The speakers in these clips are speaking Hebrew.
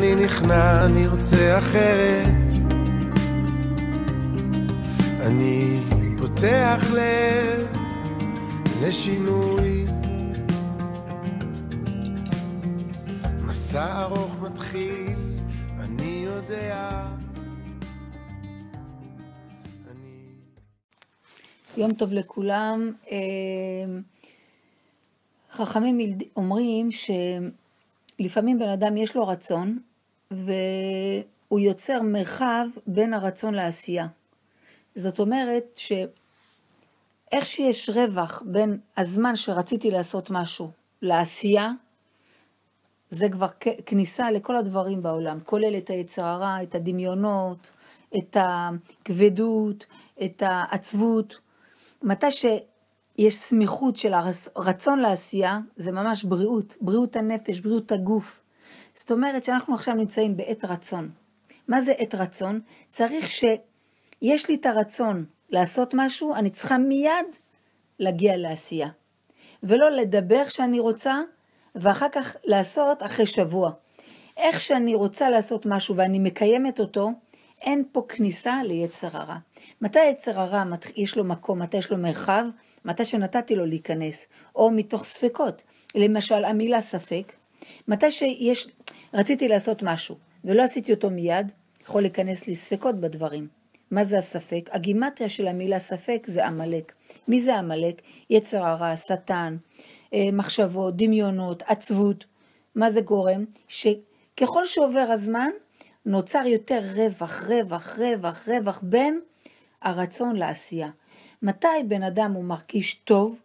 אני נכנע, אני רוצה אחרת. אני פותח לב לשינוי. מסע ארוך מתחיל, אני יודע. אני... יום טוב לכולם. אה, חכמים אומרים שלפעמים בן אדם יש לו רצון והוא יוצר מרחב בין הרצון לעשייה. זאת אומרת שאיך שיש רווח בין הזמן שרציתי לעשות משהו לעשייה, זה כבר כניסה לכל הדברים בעולם, כולל את היצר הרע, את הדמיונות, את הכבדות, את העצבות. מתי שיש סמיכות של הרצון לעשייה, זה ממש בריאות, בריאות הנפש, בריאות הגוף. זאת אומרת שאנחנו עכשיו נמצאים בעת רצון. מה זה עת רצון? צריך שיש לי את הרצון לעשות משהו, אני צריכה מיד להגיע לעשייה. ולא לדבר שאני רוצה, ואחר כך לעשות אחרי שבוע. איך שאני רוצה לעשות משהו ואני מקיימת אותו, אין פה כניסה ליצר הרע. מתי יצר הרע יש לו מקום, מתי יש לו מרחב? מתי שנתתי לו להיכנס, או מתוך ספקות. למשל, המילה ספק, מתי שיש, רציתי לעשות משהו ולא עשיתי אותו מיד, יכול להיכנס לי ספקות בדברים. מה זה הספק? הגימטריה של המילה ספק זה עמלק. מי זה עמלק? יצר הרע, שטן, אה, מחשבות, דמיונות, עצבות. מה זה גורם? שככל שעובר הזמן, נוצר יותר רווח, רווח, רווח, רווח בין הרצון לעשייה. מתי בן אדם הוא מרגיש טוב?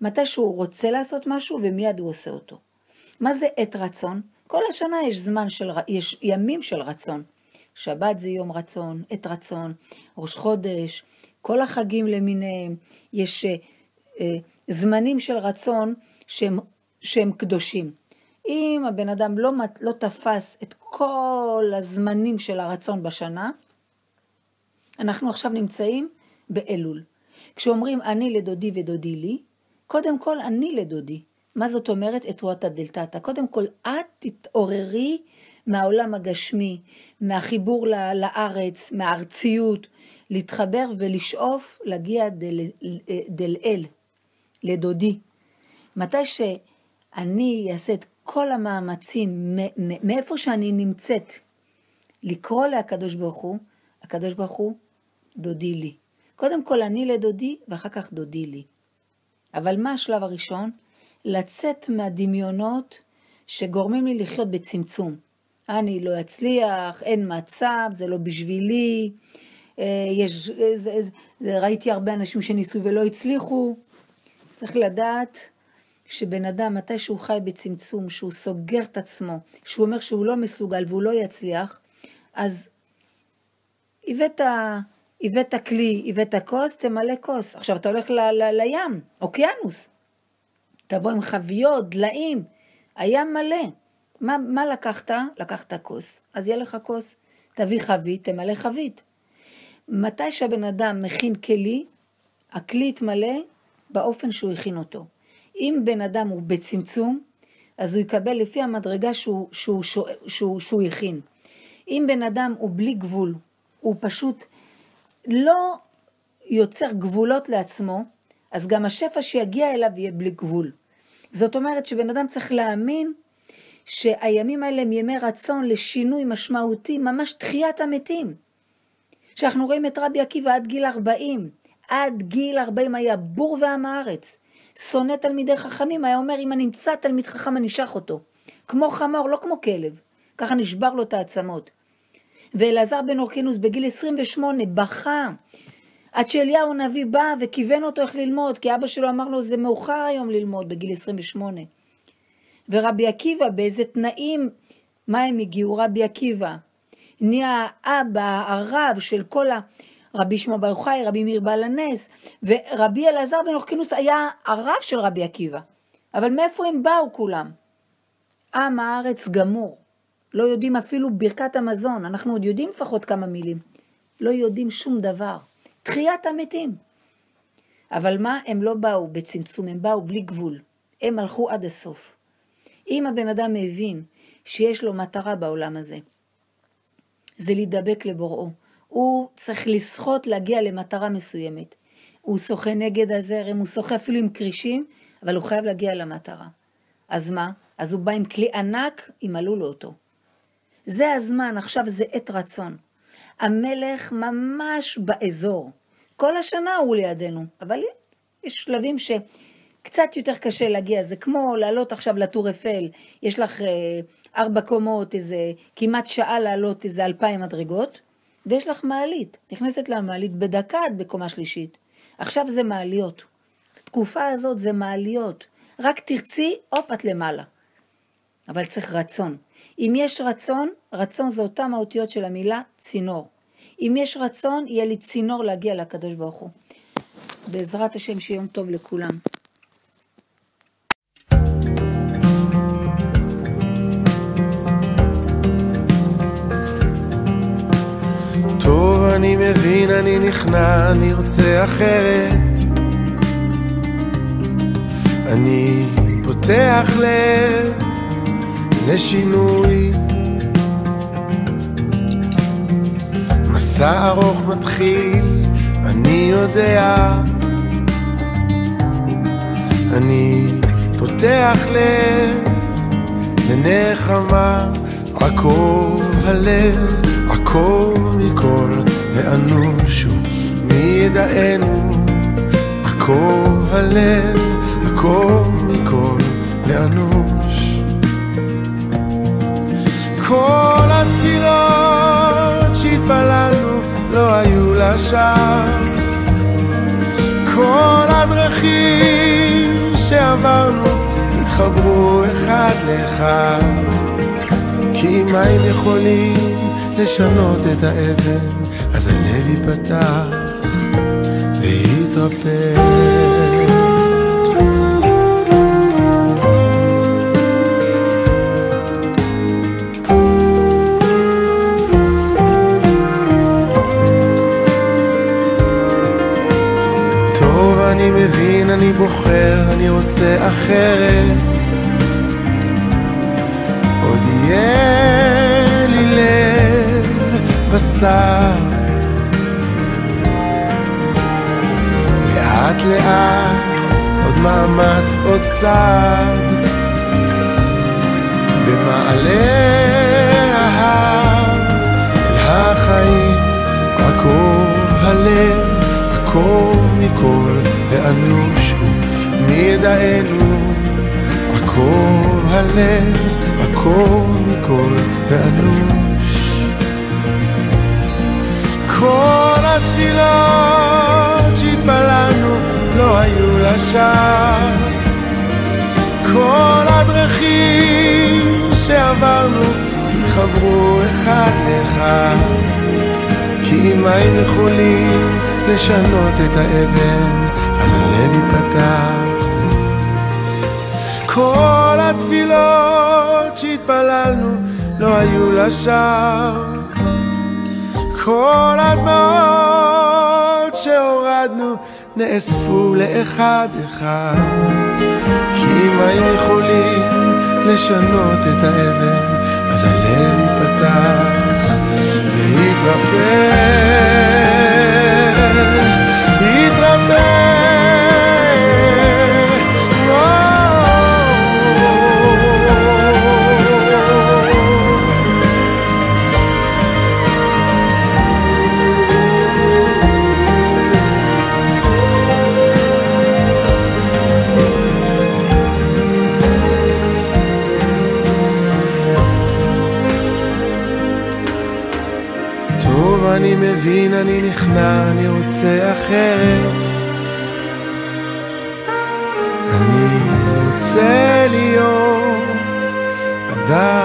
מתי שהוא רוצה לעשות משהו ומיד הוא עושה אותו. מה זה עת רצון? כל השנה יש זמן של, יש ימים של רצון. שבת זה יום רצון, עת רצון, ראש חודש, כל החגים למיניהם, יש אה, אה, זמנים של רצון שהם, שהם קדושים. אם הבן אדם לא, לא תפס את כל הזמנים של הרצון בשנה, אנחנו עכשיו נמצאים באלול. כשאומרים אני לדודי ודודי לי, קודם כל אני לדודי. מה זאת אומרת את רואתא דלתתא? קודם כל את תתעוררי מהעולם הגשמי, מהחיבור לארץ, מהארציות, להתחבר ולשאוף להגיע דל, דל אל, לדודי. מתי שאני אעשה את כל המאמצים מאיפה שאני נמצאת לקרוא להקדוש ברוך הוא, הקדוש ברוך הוא דודי לי. קודם כל אני לדודי ואחר כך דודי לי. אבל מה השלב הראשון? לצאת מהדמיונות שגורמים לי לחיות בצמצום. אני לא אצליח, אין מצב, זה לא בשבילי, אה, יש, זה, זה, ראיתי הרבה אנשים שניסו ולא הצליחו. צריך לדעת שבן אדם, מתי שהוא חי בצמצום, שהוא סוגר את עצמו, שהוא אומר שהוא לא מסוגל והוא לא יצליח, אז הבאת, הבאת כלי, הבאת כוס, תמלא כוס. עכשיו אתה הולך ל, ל, לים, אוקיינוס. תבוא עם חביות, דליים, הים מלא. מה, מה לקחת? לקחת כוס. אז יהיה לך כוס. תביא חבית, תמלא חבית. מתי שהבן אדם מכין כלי, הכלי יתמלא באופן שהוא הכין אותו. אם בן אדם הוא בצמצום, אז הוא יקבל לפי המדרגה שהוא, שהוא, שהוא, שהוא, שהוא הכין. אם בן אדם הוא בלי גבול, הוא פשוט לא יוצר גבולות לעצמו, אז גם השפע שיגיע אליו יהיה בלי גבול. זאת אומרת שבן אדם צריך להאמין שהימים האלה הם ימי רצון לשינוי משמעותי, ממש תחיית המתים. שאנחנו רואים את רבי עקיבא עד גיל 40, עד גיל 40 היה בור ועם הארץ. שונא תלמידי חכמים, היה אומר, אם אני אמצא תלמיד חכם, אני אשח אותו. כמו חמור, לא כמו כלב. ככה נשבר לו את העצמות. ואלעזר בן אורקינוס בגיל 28 בכה, עד שאליהו הנביא בא וכיוון אותו איך ללמוד, כי אבא שלו אמר לו, זה מאוחר היום ללמוד בגיל 28. ורבי עקיבא, באיזה תנאים, מה הם הגיעו? רבי עקיבא נהיה האבא, הרב של כל ה... רבי שמעון בר יוחאי, רבי מאיר בעל הנס, ורבי אלעזר בן אורקינוס היה הרב של רבי עקיבא. אבל מאיפה הם באו כולם? עם הארץ גמור. לא יודעים אפילו ברכת המזון, אנחנו עוד יודעים לפחות כמה מילים. לא יודעים שום דבר. תחיית המתים. אבל מה? הם לא באו בצמצום, הם באו בלי גבול. הם הלכו עד הסוף. אם הבן אדם מבין שיש לו מטרה בעולם הזה. זה להידבק לבוראו. הוא צריך לסחוט להגיע למטרה מסוימת. הוא שוחה נגד הזרם, הוא שוחה אפילו עם כרישים, אבל הוא חייב להגיע למטרה. אז מה? אז הוא בא עם כלי ענק, ימלאו לו אותו. זה הזמן, עכשיו זה עת רצון. המלך ממש באזור. כל השנה הוא לידינו, אבל יש שלבים שקצת יותר קשה להגיע, זה כמו לעלות עכשיו לטור אפל, יש לך אה, ארבע קומות, איזה כמעט שעה לעלות איזה אלפיים מדרגות, ויש לך מעלית, נכנסת למעלית בדקה את בקומה שלישית. עכשיו זה מעליות. תקופה הזאת זה מעליות. רק תרצי, הופ, את למעלה. אבל צריך רצון. אם יש רצון, רצון זה אותם האותיות של המילה צינור. אם יש רצון, יהיה לי צינור להגיע לקדוש ברוך הוא. בעזרת השם, שיום טוב לכולם. אני מבין, אני נכנע, אני רוצה אחרת. אני פותח לב לשינוי. מסע ארוך מתחיל, אני יודע. אני פותח לב לנחמה, עקוב הלב, עקוב מכל ואנושו, מי ידענו, עקוב הלב, לשווא. כל הדרכים שעברנו התחברו אחד לאחד. כי אם הם יכולים לשנות את האבן, אז הלב ייפתח ויתרפא. מבין, אני בוחר, אני רוצה אחרת. עוד יהיה לי לב בשר. לאט לאט, עוד מאמץ, עוד צעד. במעלה ההר, אל החיים, עקוב הלב, עקוב מכל ואנוש הוא מי ידענו, הלב, עקוב מכל ואנוש. כל התפילות שהתפללנו לא היו לשווא. כל הדרכים שעברנו התחברו אחד לאחד. כי אם היינו יכולים לשנות את האבן, אז הלב ייפתח. כל התפילות שהתפללנו לא היו לשווא. כל הדמעות שהורדנו נאספו לאחד אחד. כי אם היינו יכולים לשנות את האבן, אז הלב ייפתח מבין, אני נכנע, אני רוצה אחרת. אני רוצה להיות אדם.